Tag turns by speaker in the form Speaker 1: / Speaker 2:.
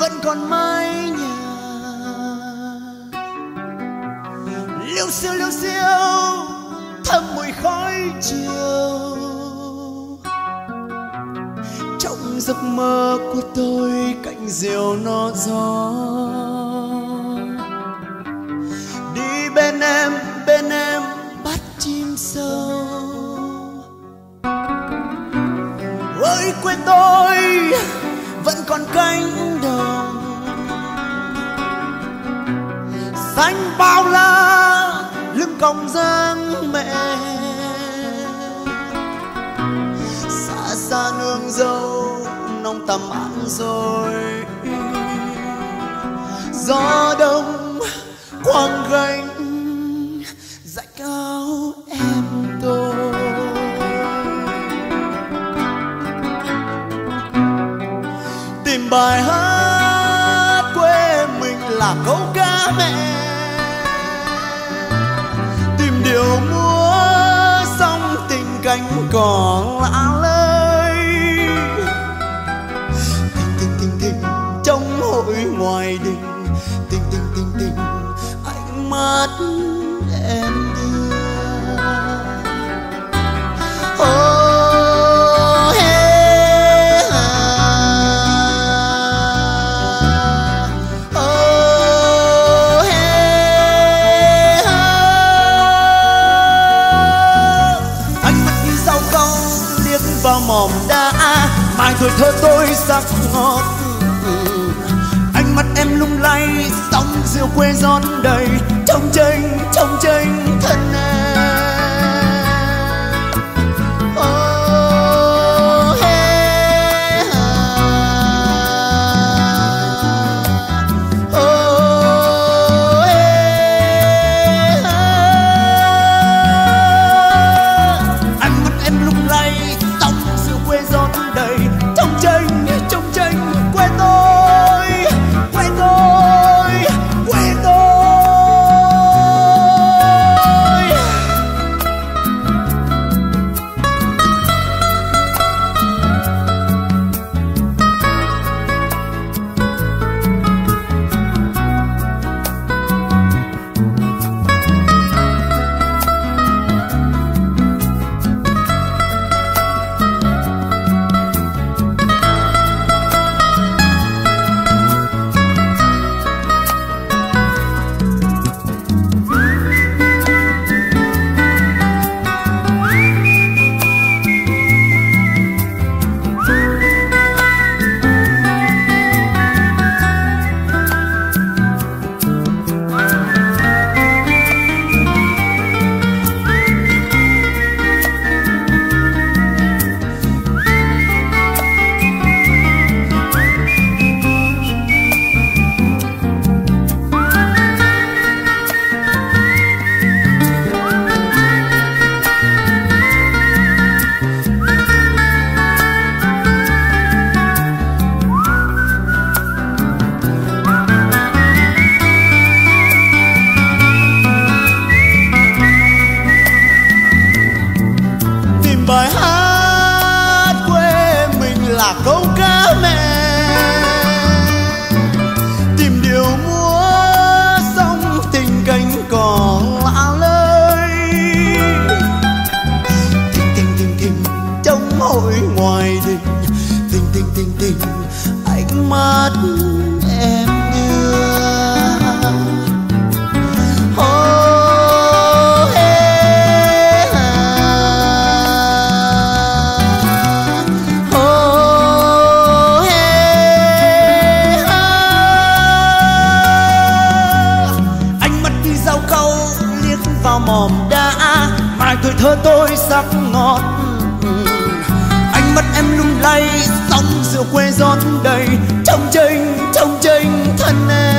Speaker 1: vẫn còn mái nhà. Liêu xiêu liêu xiêu, thơm mùi khói chiều. Trong giấc mơ của tôi, cạnh diều nó gió. Đi bên em bên em bắt chim sâu. Ơi quê tôi vẫn còn cánh đồng. Xanh bao la, lưng còng giang mẹ. Xa xa nương dâu nông tầm ăn rồi. Gió đông, quang gánh là câu ca mẹ. Tìm điều múa xong tình cánh cỏ lạ lơi. Tình tình tình tình, trong hội ngoài đình. Tình tình tình tình, ánh mắt tuổi thơ tôi sắc ngọt ánh mắt em lung lay, sóng rượu quê giòn đầy. Trong tranh trong tranh thân em. Bài hát quê mình là câu ca mẹ tôi sắc ngọt. Ánh mắt em lung lay, sóng rượu quê giòn đầy. Trong chênh trong chênh thân em.